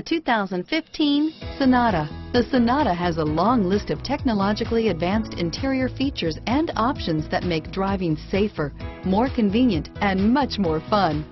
The 2015 Sonata. The Sonata has a long list of technologically advanced interior features and options that make driving safer, more convenient, and much more fun.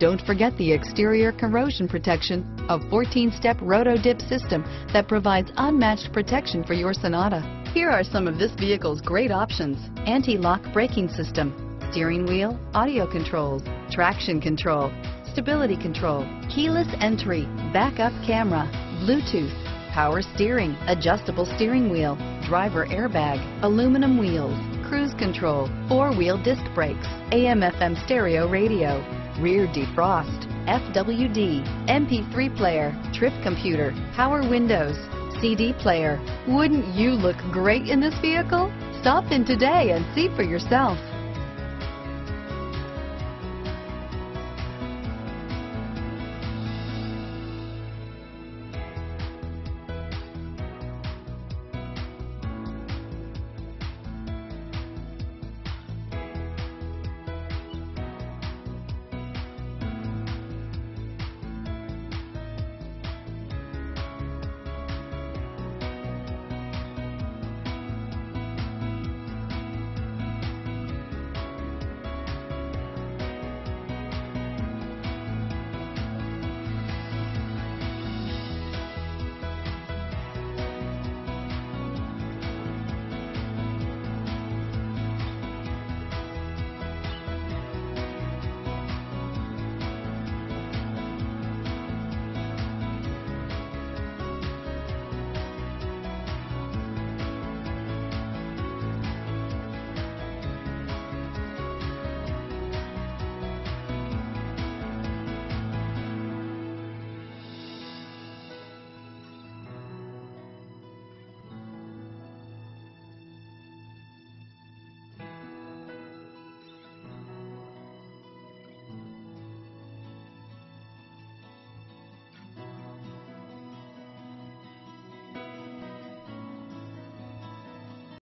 Don't forget the exterior corrosion protection, a 14-step roto-dip system that provides unmatched protection for your Sonata. Here are some of this vehicle's great options. Anti-lock braking system, steering wheel, audio controls, traction control, stability control, keyless entry, backup camera, Bluetooth, power steering, adjustable steering wheel, driver airbag, aluminum wheels, cruise control, four-wheel disc brakes, AM FM stereo radio, rear defrost, FWD, MP3 player, trip computer, power windows, CD player. Wouldn't you look great in this vehicle? Stop in today and see for yourself.